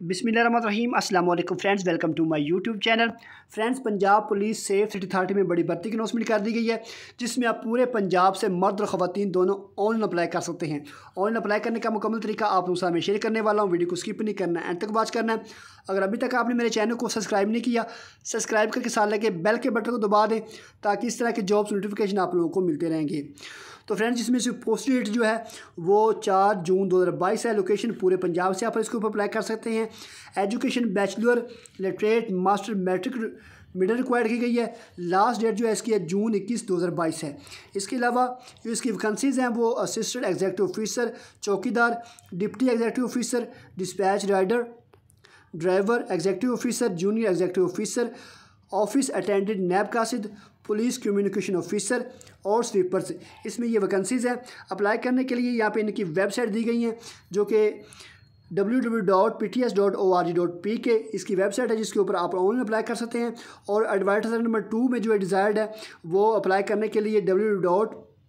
बिसमीम अल्लाम friends, welcome to my YouTube channel. Friends, Punjab police safe city authority में बड़ी भर्ती की अनाउंसमेंट कर दी गई है, जिसमें आप पूरे पंजाब से मर्द और ख़वान दोनों ऑनलाइन अप्लाई कर सकते हैं। ऑनलाइन अप्लाई करने का मुकम्मल तरीका आप से मैं शेयर करने वाला हूँ, वीडियो को स्किप नहीं करना एंड तक वॉच करना है। अगर अभी तक आपने मेरे चैनल को सब्सक्राइब नहीं किया सब्सक्राइब करके साथ लगे बेल के बटन को दबा दें, ताकि इस तरह के जॉब्स नोटिफिकेशन आप लोगों को मिलते रहेंगे। तो फ्रेंड्स इसमें से पोस्ट डेट जो है, वो चार जून दो हज़ार बाईस है। लोकेशन पूरे पंजाब से आप इसके ऊपर अप्लाई कर सकते हैं। Education bachelor literate master matric middle required की गई है। लास्ट डेट जो है इसकी है जून इक्कीस, दो हज़ार बाईस है। इसके अलावा जो इसकी वैकेंसीज़ हैं, वो assistant executive officer, chowkidar, deputy executive officer, dispatch rider, driver executive officer, junior executive officer, office attendant नैब कासिद, पुलिस कम्युनिकेशन ऑफिसर और स्वीपर्स। इसमें ये वैकेंसीज़ हैं। अप्लाई करने के लिए यहाँ पे इनकी वेबसाइट दी गई हैं, जो कि के इसकी वेबसाइट है जिसके ऊपर आप ऑनलाइन अप्लाई कर सकते हैं। और एडवर्टाइजमेंट नंबर टू में जो है डिज़ायर्ड है, वो अप्लाई करने के लिए W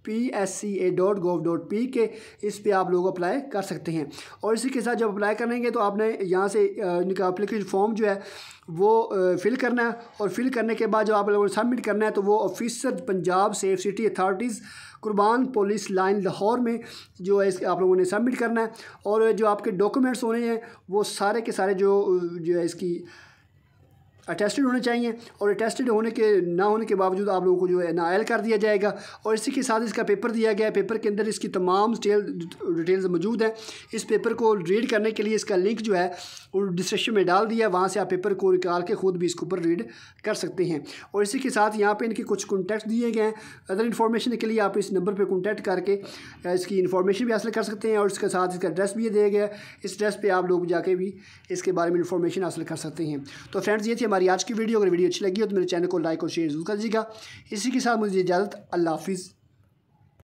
P S C A dot gov dot P K इस पर आप लोग अप्लाई कर सकते हैं। और इसी के साथ जब अप्लाई करेंगे तो आपने यहाँ से इनका अप्लीकेशन फॉर्म जो है, वो फिल करना है। और फिल करने के बाद जब आप लोगों ने सबमिट करना है तो वो officer Punjab safe city authorities Qurban police line Lahore में जो है आप लोगों ने सबमिट करना है। और जो आपके डॉक्यूमेंट्स होने हैं, वो सारे के सारे जो जो है, इसकी अटेस्टेड होने चाहिए और अटेस्टेड होने के, ना होने के बावजूद आप लोगों को जो है नायल कर दिया जाएगा और इसी के साथ इसका पेपर दिया गया है। पेपर के अंदर इसकी तमाम डिटेल, डिटेल्स मौजूद हैं। इस पेपर को रीड करने के लिए इसका लिंक जो है वो डिस्क्रिप्शन में डाल दिया वहाँ से आप पेपर को निकाल के ख़ुद भी इसके ऊपर रीड कर सकते हैं। और इसी के साथ यहाँ पर इनके कुछ कॉन्टैक्ट दिए गए हैं। अदर इन्फॉर्मेशन के लिए आप इस नंबर पर कॉन्टैक्ट करके इसकी इन्फॉर्मेशन भी हासिल कर सकते हैं और इसके साथ इसका एड्रेस भी दिया गया है। इस एड्रेस पर आप लोग जाके भी इसके बारे में इन्फॉर्मेशन हासिल कर सकते हैं। तो फ्रेंड्स ये थी हमारी आज की वीडियो, अगर वीडियो अच्छी लगी हो तो मेरे चैनल को लाइक और शेयर ज़रूर कर दीजिएगा। इसी के साथ मुझे इजाज़त, अल्लाह हाफिज़।